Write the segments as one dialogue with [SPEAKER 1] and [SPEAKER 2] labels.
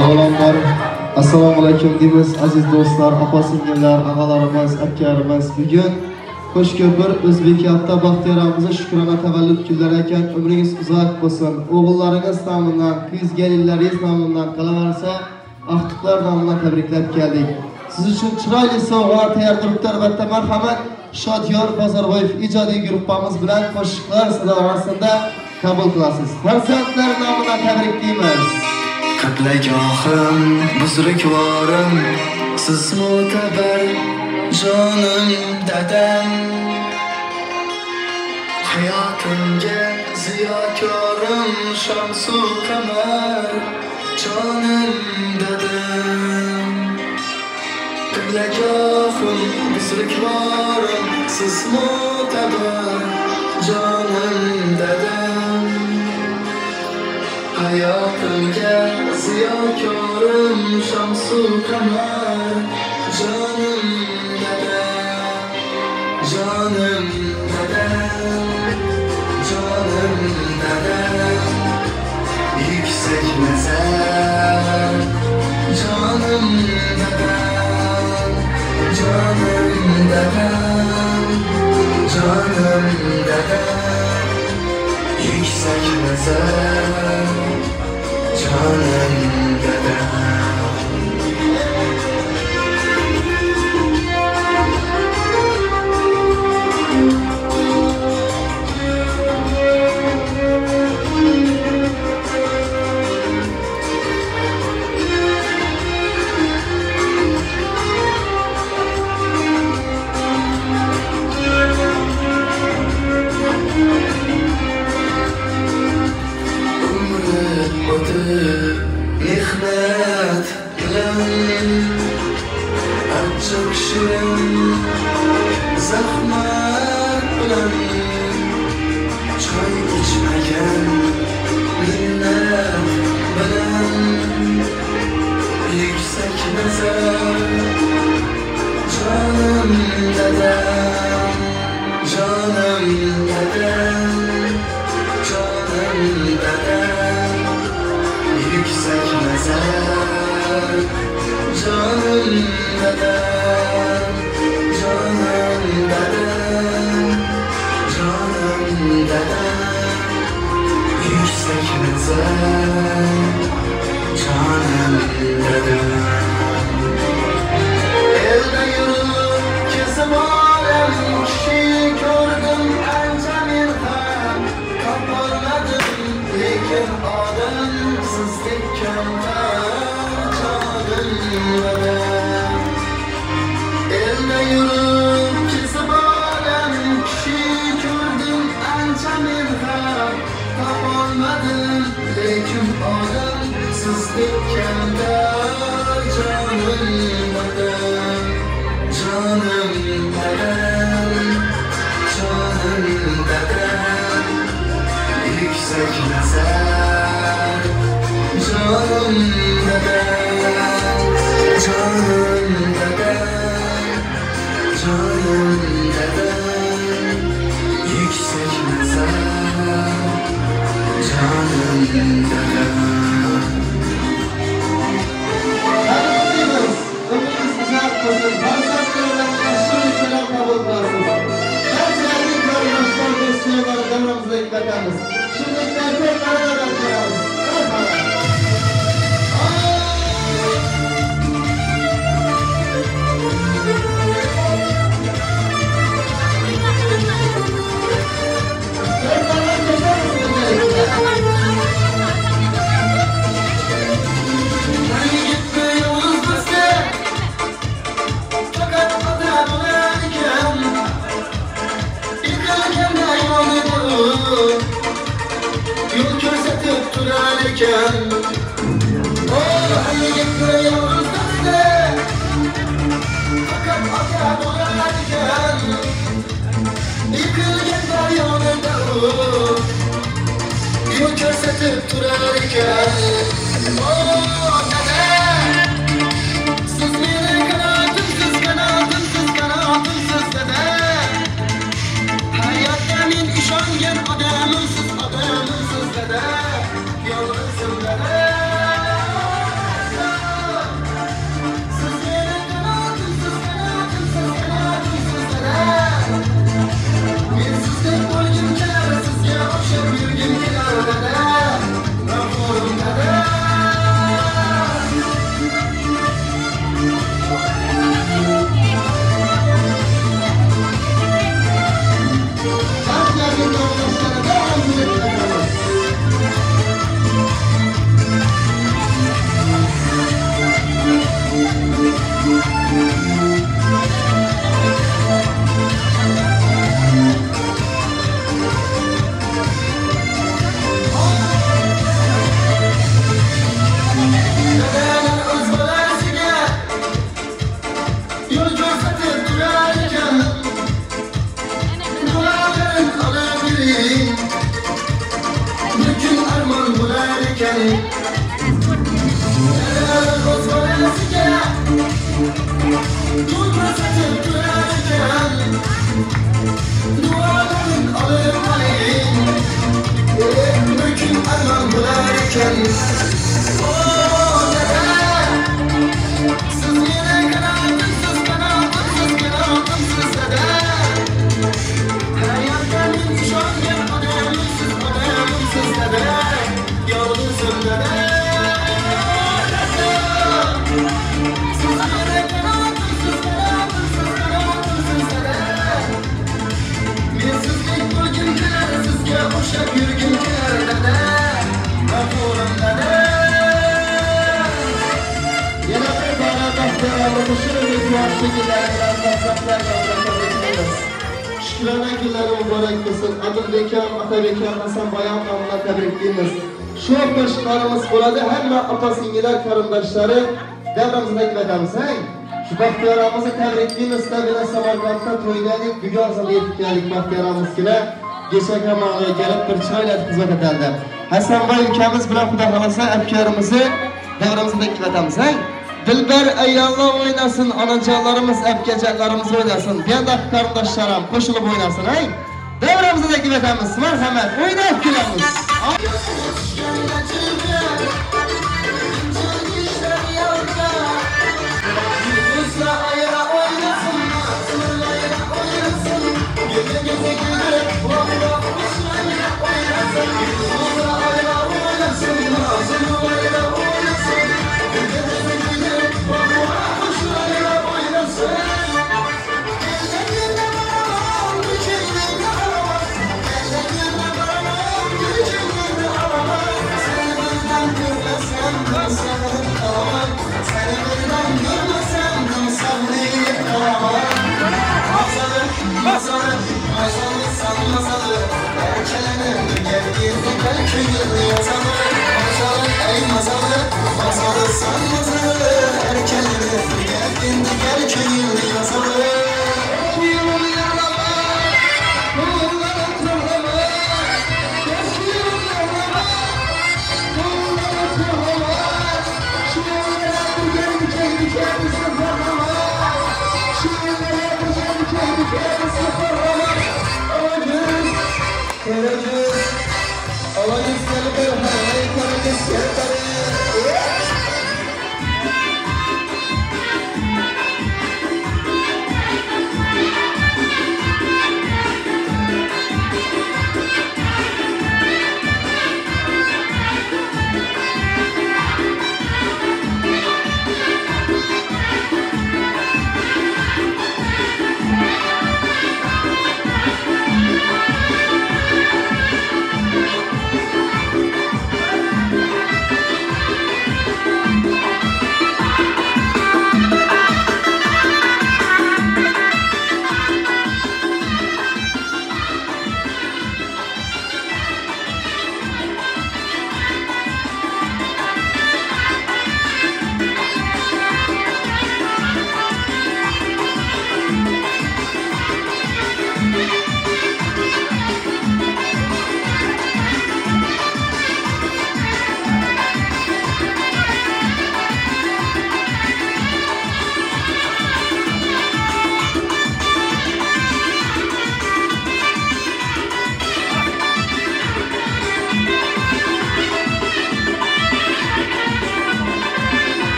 [SPEAKER 1] Avvalambor assalomu alaykum deymiz aziz do'stlar, opa-singillar, og'alarimiz, akalarimiz. Bugun Qo'shko'pir O'zbekiyatda baxtiyoramizga shukrona tavallud kunlari ekan, umringiz uzoq bo'lsin. O'g'illaringiz nomidan, qiz-kelinlaringiz nomidan qolaversa, ahtiqlar nomidan tabriklab keldik. Siz uchun chiroyli sovg'a turibdi albatta marhamat Shodiyor Bozorboyev ijodiy guruhimiz bilan qo'shiqlar sadorasida qabul qilasiz. Farzandlar nomidan tabriklaymiz.
[SPEAKER 2] Qiblagohim buzrukvorim siz mo'tabar jonim dadam. Hayotimga ziyokorim shamsu qamar jonim dadam. Qiblagohim buzrukvorim siz mo'tabar jonim dadam. Hayotimga ziyokorim shamsu qamar Jonim dadam, jonim dadam, jonim dadam Yuksak nazar, jonim dadam, jonim dadam, jonim dadam Yüksek nazar Canım dedem Nazar Canım dedem Canım dedem Canım dedem Yüksek nazar Canım dedem
[SPEAKER 1] Tabrikleymiz. Umringiz
[SPEAKER 2] ekan Oh, dada Siz meni qanotimsiz, qanotimsiz, qanotimsiz dada Hayotda men ishongan odamimsiz, odamimsiz dada Yolg'izim dada Siz meni qanotimsiz, qanotimsiz, qanotimsiz dada baxtiyorlarni qo'shilib o'tgan shekillari bilan farzandlarga tabriklaymiz. Shukrona kunlari muborak bo'lsin. Adilbekam, Otabekam, Hasanboyam nomidan tabriklaymiz. Shu qo'shiqlarimiz bo'ladi. Hamma opa-singillar, qarindoshlari davramizdan aytamiz. Shu baxtiyoramizni tabriklaymiz. Tabilan Samarqandda to'yladik, bugun zalga yetib keldik baxtiyoramizga. Kecha kamog'iga kelib bir choylar xizmat etardi. Hasanboy ukamiz bilan xudo xolasa abkarimizni davramizda aytamiz. Dilbar ayollar o'ynasin, onajonlarimiz, abkajonlarimiz o'ynasin. Benda qarindoshlarim qo'shilib o'ynasin, ay. Davramizda Masalı, masalı, masalı, masalı, masalı, masalı, masalı, masalı,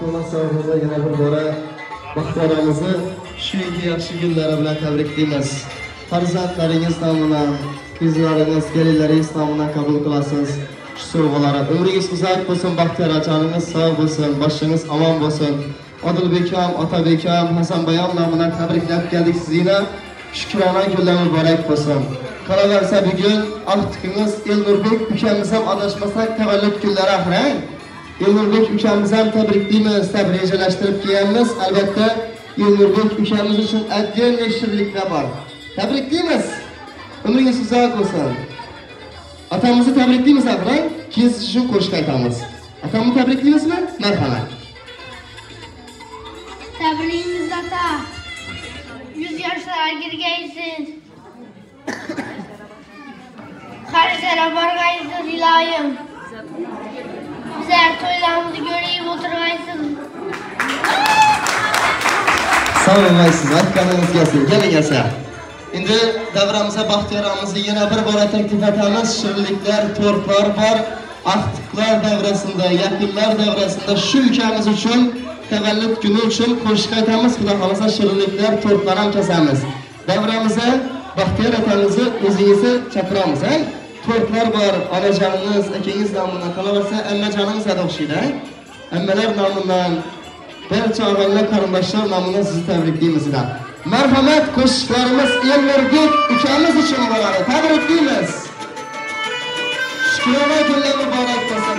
[SPEAKER 2] taklif etamiz. yana bir bora
[SPEAKER 1] Baxtiyoramizni shu yilgi yaxshi kunlari bilan tabriklaymiz. Farzandlaringiz nomidan, qizlaringiz, kelinlaringiz nomidan qabul qilasiz. Shu sovg'alari umringiz uzoq bo'lsin, baxtiyor achaningiz sog' bo'lsin, boshingiz omon bo'lsin. Odilbekam, Otabekam, Hasanbayam nomidan tabriklab keldik sizni. Shukrona kunlar muborak bo'lsin. Qolaversa bugun Altifimiz Elnurbek ukamiz ham adashmasak tavallud kunlari ahrang Elnurbek ukamiz ham tabriklaymiz, deb rejalashtirib kelganmiz. Albatta, Elnurbek ukamiz uchun отдельный shirinliklar bor. Tabriklaymiz. Umringiz uzoq bo'lsin. Otamizni tabriklaymiz axrang. Keyin siz uchun qo'shiq aytamiz. Atamni tabriklaymizmi? Marhamat.
[SPEAKER 3] Tebriğiniz ata. Yüz yaşlara girgeysiz. Kaysere bargaysız ilayım. Bizler toylarımızı göreyip oturgaysız.
[SPEAKER 1] Sağ olmaysiz, aytganingiz kelsin. Keling asa. Endi davramizga baxtiyoramizni yana bir bora taklif etamiz. Shirinliklar, tortlar bor. Aqtiqlar davrasida, yaqinlar davrasida shu ukamiz uchun tavallud kuni uchun qo'shiq aytamiz. Xudo xolasa shirinliklar, tortlar ham kesamiz. Davramizga baxtiyor akamizni o'zingizni? Bor, onajonimiz, akangiz nomidan qolaversa, ammajonimiz hadi o'xshaydi, ha? Ammalar nomidan barcha og'aylar qarindoshlar nomidan sizni tabriklaymiz ular. Marhamat qo'shiqlarimiz Elnurbek ukamiz uchun bo'ladi. Tabriklaymiz. Shukrona kunlar muborak bo'lsin.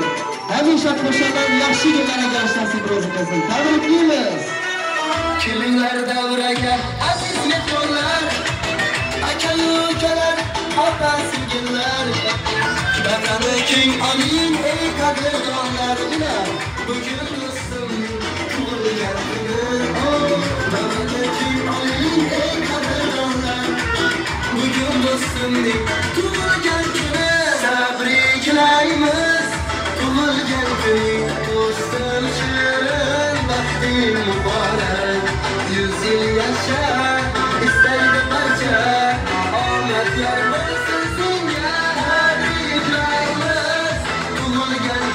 [SPEAKER 1] Hamisha qo'shalar yaxshi kunlarga nasib ro'zi bo'lsin. Tabriklaymiz.
[SPEAKER 2] Kelinglar davraga aziz mehmonlar Aka-yu ukalar, opa-singillar Davrani keng oling ey qadrdonlar Mana bugun do'stimning tug'ilgan kuni Oh, keng oling ey qadrdonlar Bugun do'stimning tug'ilgan kuni Tabriklaymiz tug'ilgan kuning Do'stim shirin baxting muborak Yuz yil yasha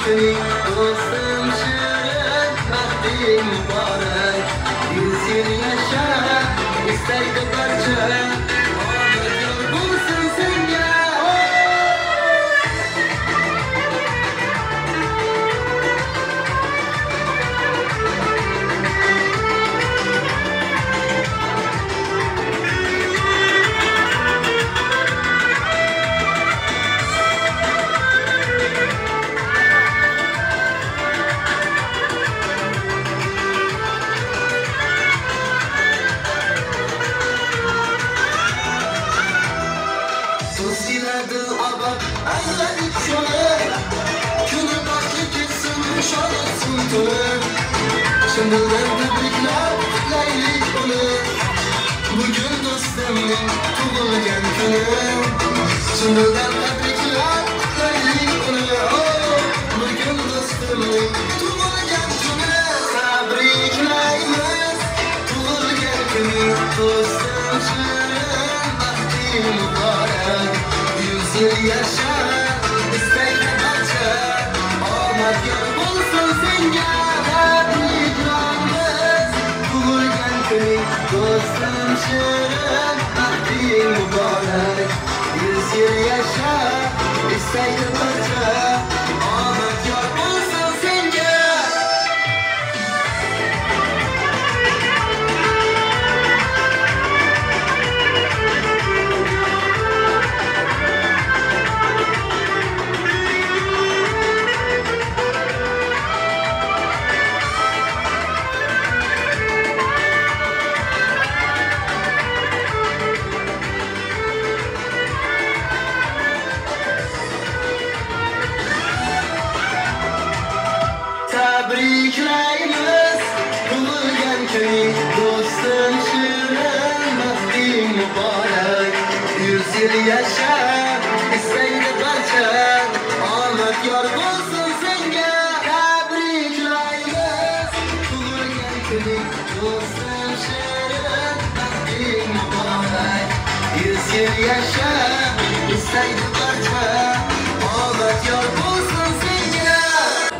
[SPEAKER 2] tug'ilgan kuning Do'stim shirin baxting muborak Yuz yil yasha istaydi barcha şansın tölü Şimdiden tebrikler leylik onu Bugün dostumның tug'ilgan kuni Şimdiden tebrikler leylik onu Oh, Bugün dostumның tug'ilgan kuni Tabriklaymiz tug'ilgan kuni Do'stim shirin baxting muborak Yuz yil yasha istaydi barcha Omad yor bo'lsin Dostum şirin, vaktin mübarek Yüz yıl yaşa, isteydi parça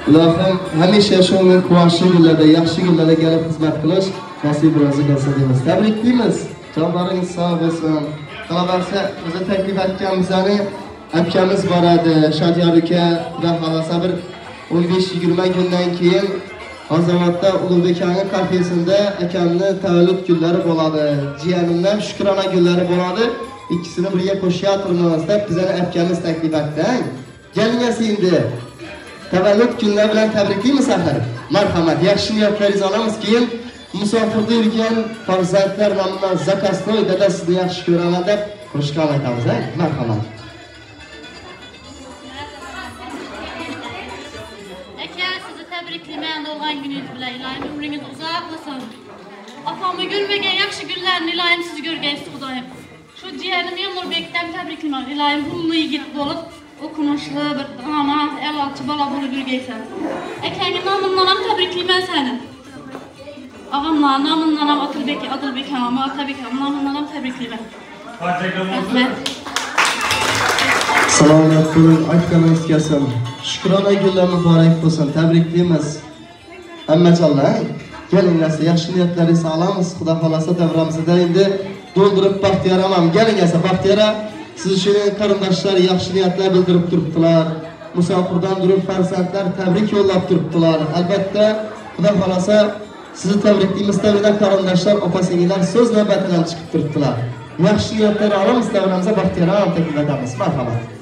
[SPEAKER 1] Ilohim hamisha shu quvonchli kunlarda, yaxshi kunlarda kelib xizmat qilish nasib nasibinizi bo'lsin deymiz tabriklaymiz jonlaringiz sog' bo'lsin qolaversa o'zi taklif etganimizni akamiz boradi shadyor aka xudo xohlasa bir o'n besh yigirma kundan keyin Azamatda Ulug'bek aka kafesida akamni tavallud kunlari bo'ladi. Jiyanimdan shukrona kunlari bo'ladi. Ikkisini birga qo'shyapmiz deb bizani akamiz taklif etdi. Kelingasi endi. Tavallud kunlari bilan tabriklaymiz axir. Marhamat, yaxshi niyatlaringizni olamiz keyin musofirda yurgan farzandlar nomidan zakastoy dada sizni yaxshi ko'raman deb qo'shiqlar aytamiz. Marhamat.
[SPEAKER 4] Aka sizi tabriklayman doğan gününüz bilan ilohim umringiz uzoq bo'lsin. Opamni ko'rmagan yaxshi kunlarni ilohim siz ko'rgaysiz xudoyim. Shu jiyanim Nurbekdan tabriklayman ilohim pulli yigit bo'lib, o'qimishli bir ona, elolchi bola bo'lib yurgaysan. Akangni nomidan ham tabriklayman seni. Ağamlar nomidan ham Odilbek, Odilbek ham, Otabek ham nomidan ham tabriklayman. Rahmat.
[SPEAKER 1] Salomat bo'ling, aytganingiz kelsin. Shukrona kunlar muborak bo'lsin. Tabriklaymiz. Hammajonlar, kelinglar, yaxshi niyatlaringizni olamiz. Xudo xolasa davramizda endi to'ldirib baxtiyor ham. Kelinglar, baxtiyor siz uchun qarindoshlar yaxshi niyatlar bildirib turibdilar. Musofirdan turib farzandlar tabrik yo'llab turibdilar. Albatta, Xudo xolasa sizni tabriklaymiz tabriklab qarindoshlar, opa-singillar so'z navbatidan chiqib turibdilar. Yaxshi niyatlar olamiz, davramizda baxtiyor taklif etamiz. Marhamat.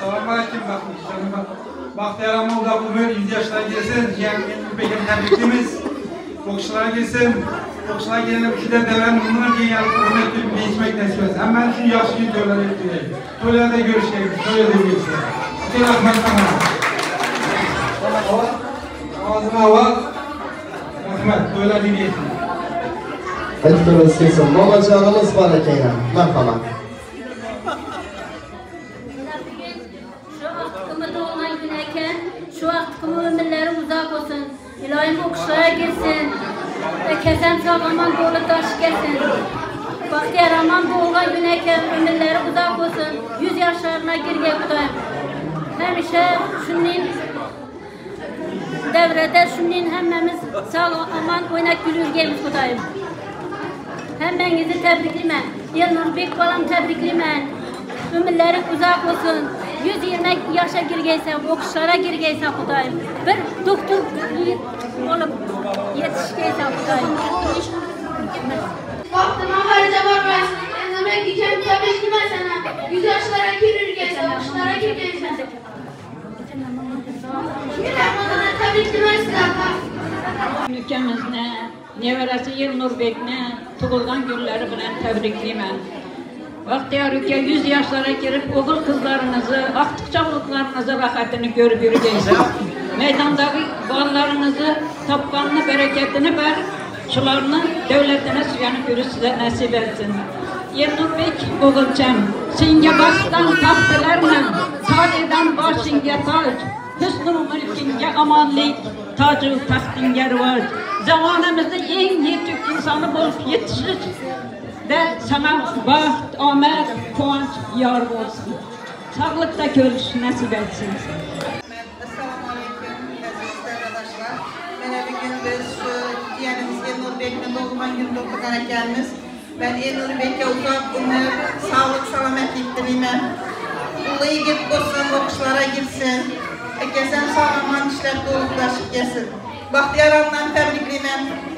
[SPEAKER 5] Selamünaleyküm Bahtiyar Amal'da bu böyle 100 yaşına gelsin, yani benim tebriklimiz. Okşulara gelsin, okşulara gelene bir şeyler devren bunlar diye yani hürmet edip geçmek nasip etsin. Hemen şu yaşlı gün töreleri etkileyin. Törelerde görüşelim, törelerde görüşelim. Bütün rahmet sana. Hava, rahmet, törelerde geçsin.
[SPEAKER 1] Aytdimiz kelsin. Momajonimiz bor ekan. Marhamat.
[SPEAKER 6] Şu hakkımı doğulan güneyken, şu hakkımı ömürleri uzak olsun. İlahim okşaya girsin. Ve kesen sağlaman dolu taş gelsin. Bahtiyar aman doğulan güneyken ömürleri uzak olsun. Yüz yaşlarına girge kudayım. Devrede şunun hemmemiz sağ aman oynak gülürgemiz kudayım. Hemmenizi tebriklemen. Yılnur Bek balam tebriklemen. Ömürlerin uzak olsun. 120 yaşa girgeysen, okuşlara girgeysen Kudayım. Bir doktor olup yetişgeysen Kudayım.
[SPEAKER 3] Vaktıma harca varmaysın. Ezemek diken tabriklemem sana. Yüz yaşlara girir gelsen, yaşlara gir Ramazan'a tabriklemezsin ata.
[SPEAKER 7] Ülkemizne, nevarasi Yılnurbek'ne tug'ilgan günleri bilan tabriklayman. Baxtiyor aka 100 yoshlarga kirib o'g'il qizlarimizni, vaqtiqchaqliklaringizni rohatini ko'rib yurgaysiz. Maydondagi bolalaringizni topganini, barakatini ber, shularni davlatini suyanib yurishni nasib etsin. Yılnurbek o'g'ilcham, senga baxtdan taxtalarni, tolidan boshingga toj, husnul mulkingga omonlik, toju taxtingga rivoj. Zamonamizda eng yetuk insoni bo'lib yetishish da sana baxt, omad, quvonch yor bo'lsin. Sog'likda ko'rish nasib etsin.
[SPEAKER 8] Esselamu Aleyküm aziz bugün biz şu diyenimiz Elnur Bek'le doğulan günde okudan ekenimiz. Ben Elnur Bek'e uzak ömür, sağlık, selametlik dilerim. Ulu yigit olsun, okuşlara girsin. Ekesen sağlaman işler doğruldaşıp gelsin. Bahtiyar Hanım'dan tebrikliyim.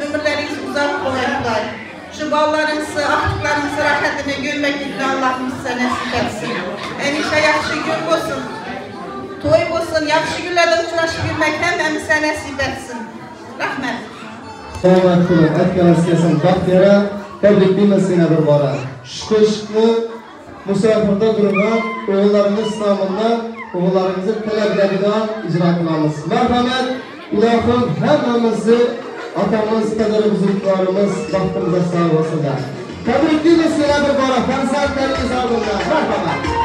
[SPEAKER 8] Ömürleriniz uzak kolay kolay. Şu ballarınızı, aktıklarınızı rahatını gülmeklikle Allah'ım size nasip etsin. Enişte yaxşı gün olsun. Toy olsun, yaxşı günlerde uçuraşı bilmekten hem size nasip etsin. Rahmet.
[SPEAKER 1] Selamat qilib aytgan istasin Baxtiyara tabriklaymiz seni bir bora. Shu qo'shiqni musofirda turgan o'g'illarimiz nomidan o'g'illarimizni talablaridan ijro qilamiz. Marhamat, ilohim hammamizni otamiz, qadr buzruklarimiz baxtimizga sog' bo'lsinlar. Tabriklaymiz seni bir bora farzandlaringiz oldindan. Marhamat.
[SPEAKER 2] Taber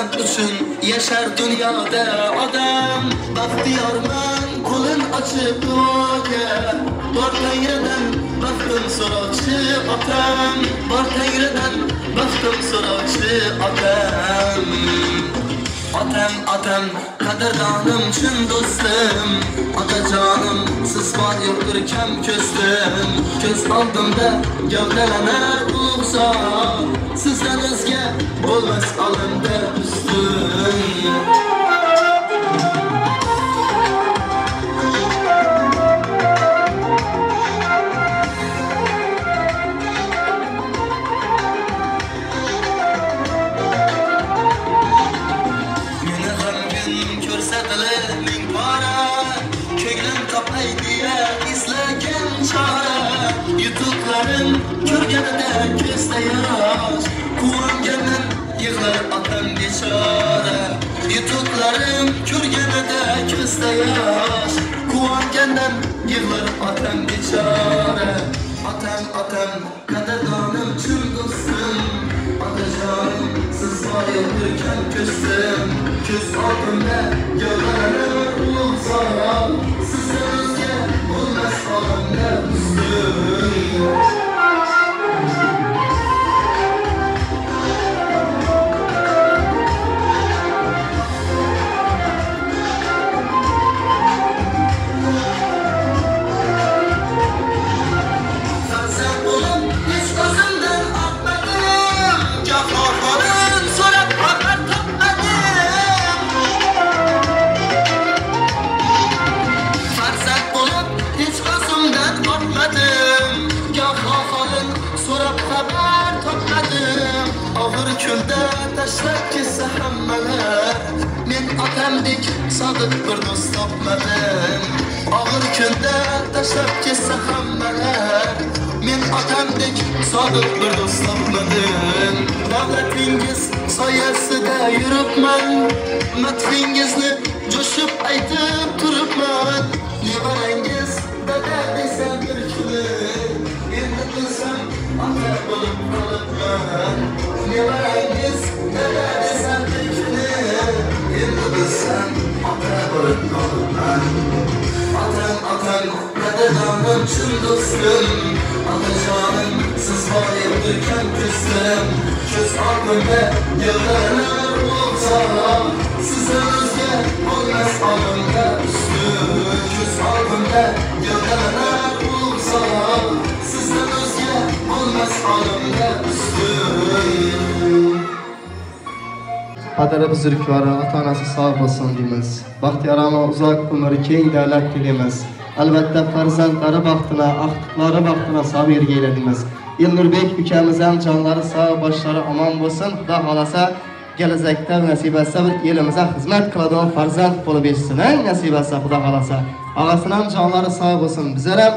[SPEAKER 2] Farzand uchun yashar dunyoda odam Baxtiyorman qo'lin ochib duoga Bor tangridan baxtim so'rovchi otam Bor tangridan baxtim so'rovchi otam Otam, otam, qadrdonim, chin do'stim Otajonim, siz bor yo'qdir kam ko'zdim Ko'z oldimda gavdalanar ulug' zot Sizdan o'zga bo'lmas Quvongandan yig'lar otam bechora Otam, otam, qadrdonim, chin do'stim Otajonim, siz bor yo'qdir kam ko'zdim Ko'z oldimda gavdalanir ulug' zot Sizdan o'zga chin do'stim Otajonim, siz bor yerdir kam ko'zdim Ko'z oldimda yig'lanar ulug' zot Sizdan o'zga bo'lmas olamda ustun Ko'z oldimda yig'lanar ulug' zot Sizdan o'zga bo'lmas olamda ustun
[SPEAKER 1] qadri buzrukvari ota onasi sog' bo'lsin deymiz baxtiyorona uzoq umr keng davlat tilaymiz albatta farzandlari baxtini axtiqlari baxtini sog' yerga deymiz elnurbek ukamiz ham jonlari sog' boshlari omon bo'lsin xudo xohlasa kelajakda nasib etsa bir elimizga xizmat qiladigan farzand bo'lib yetishsin nasib etsa xudo xohlasa og'asini ham jonlari sog' bo'lsin bizlar ham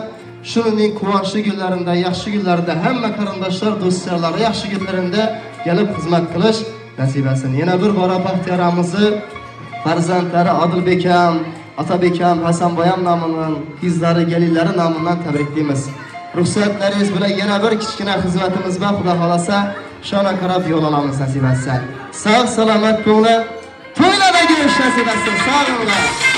[SPEAKER 1] shuningdek quvonchli kunlarida yaxshi kunlarida hamma qarindoshlar do'stlarlari yaxshi kunlarida kelib xizmat qilish nasib etsin yana bir bora baxtiyoramizni farzandlari odilbek ham otabek ham hasanboy ham nomidan qizlari galillari nomidan tabriklaymiz ruxsatlaringiz bilan yana bir kichkina xizmatimiz bor xudo xohlasa shona qarab yo'l olamiz nasib etsa sog' salomat ko'ngli to'ylarda ko'rish nasib etsin sog' bo'linglar